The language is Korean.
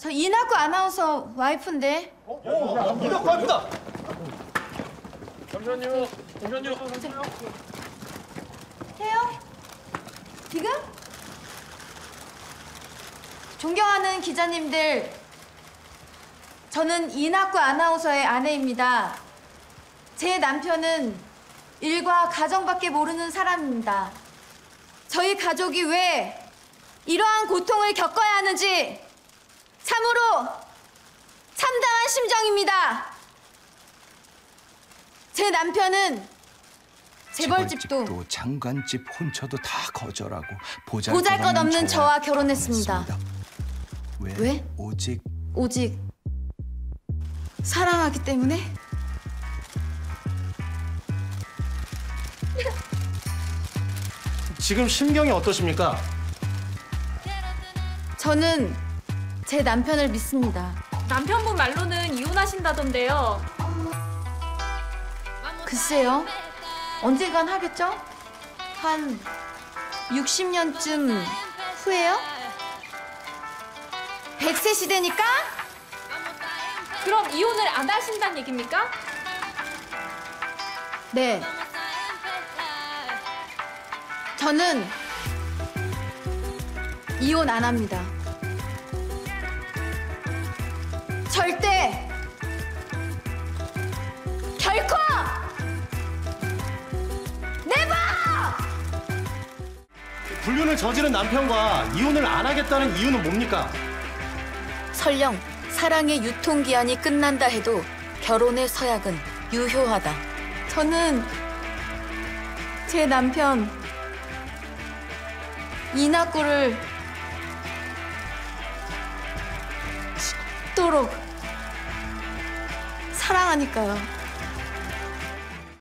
저 이낙구 아나운서 와이프인데 이거 과입니다. 잠시만요. 잠시만요. 태영? 지금? 존경하는 기자님들, 저는 이낙구 아나운서의 아내입니다. 제 남편은 일과 가정밖에 모르는 사람입니다. 저희 가족이 왜 이러한 고통을 겪어야 하는지 참으로 참담한 심정입니다. 제 남편은 재벌집도 재벌집도 장관집 혼처도 다 거절하고 보잘, 보잘것없는 저와 결혼했습니다. 왜? 왜? 오직 오직 사랑하기 때문에 지금 심경이 어떠십니까? 저는 제 남편을 믿습니다. 남편분 말로는 이혼하신다던데요. 글쎄요. 언젠간 하겠죠? 한 60년쯤 후에요? 100세 시대니까? 그럼 이혼을 안 하신다는 얘기입니까? 네. 저는 이혼 안 합니다. 절대! 결코! 네버! 불륜을 저지른 남편과 이혼을 안 하겠다는 이유는 뭡니까? 설령 사랑의 유통기한이 끝난다 해도 결혼의 서약은 유효하다. 저는 제 남편 이낙구를 죽도록 사랑하니까요.